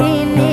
see me